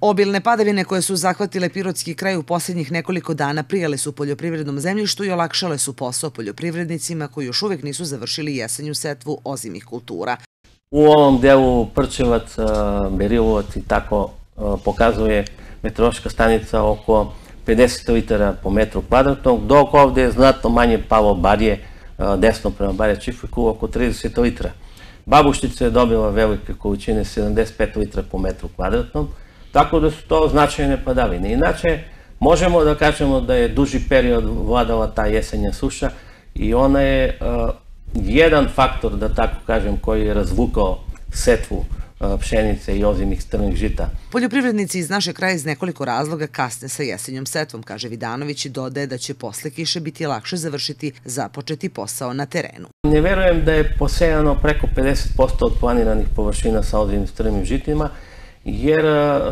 Obilne padavine koje su zahvatile Pirotski kraj u posljednjih nekoliko dana prijale su poljoprivrednom zemljištu i olakšale su posao poljoprivrednicima koji još uvek nisu završili jesenju setvu ozimih kultura. U ovom delu Prčevac, Berilovac i tako pokazuje meteorološka stanica oko 50 litara po metru kvadratnog, dok ovde je znatno manje palo barje, desno prema barje Čifliku, oko 30 litara. Babuštica je dobila velike količine, 75 litra po metru kvadratnom, tako da su to značajne padavine. Inače, možemo da kažemo da je duži period vladala ta jesenja suša i ona je jedan faktor, da tako kažem, koji je razvukao setvu pšenice i ozimih strnih žita. Poljoprivrednici iz naše kraja iz nekoliko razloga kasne sa jesenjom setvom, kaže Vidanović i dodaje da će posle kiše biti lakše završiti započeti posao na terenu. Ne verujem da je posejano preko 50% od planiranih površina sa ozimim strnim žitima, jer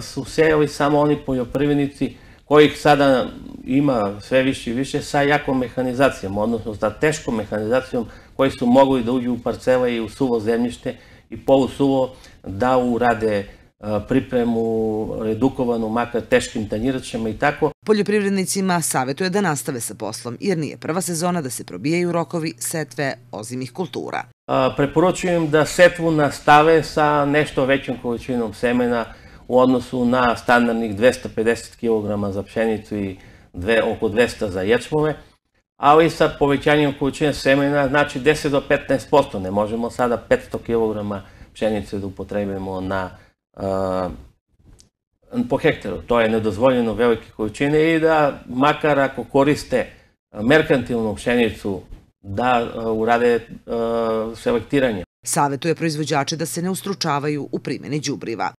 su sejali samo oni poljoprivrednici kojih sada ima sve više i više sa jakom mehanizacijom, odnosno sa teškom mehanizacijom koji su mogli da uđu u parcele i u suvo zemljište i polusuvo da urade pripremu redukovanu, makar teškim tanjiračama i tako. Poljoprivrednicima savjetuje da nastave sa poslom, jer nije prva sezona da se probijaju rokovi setve ozimih kultura. Preporučujem da setvu nastave sa nešto većom količinom semena u odnosu na standardnih 250 kg za pšenicu i oko 200 za ječmove, ali sa povećanjem količine semena znači 10 do 15%. Ne možemo sada 500 kg pšenice da upotrebimo na, po hektaru. To je nedozvoljeno velike količine i da makar ako koriste merkantilnu pšenicu da urade selektiranje. Savetuje proizvođače da se ne ustručavaju u primjeni đubriva.